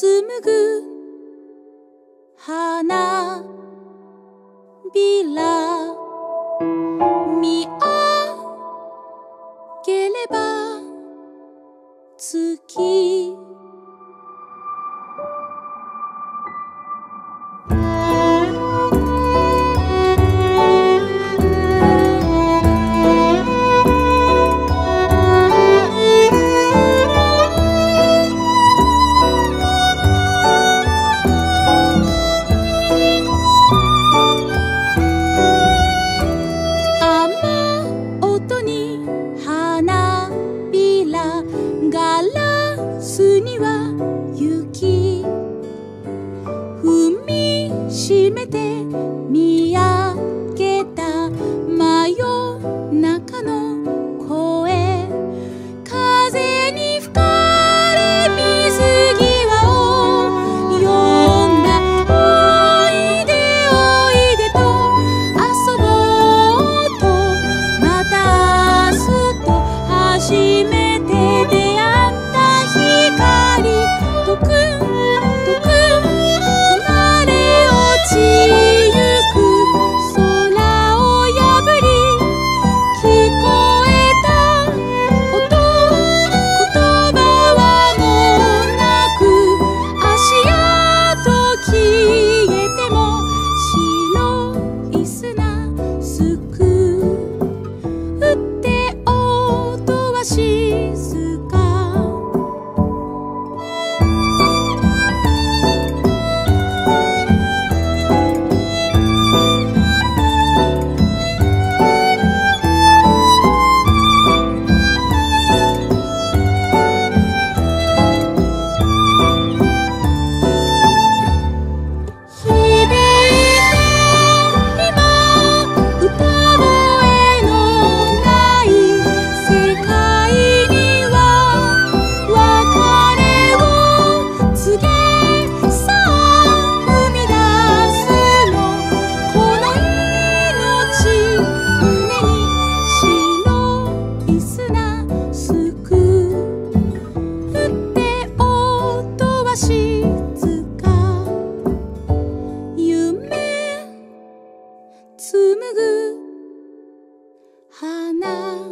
紡ぐ花びら。見上げれば月スには雪。踏みしめて花瓣。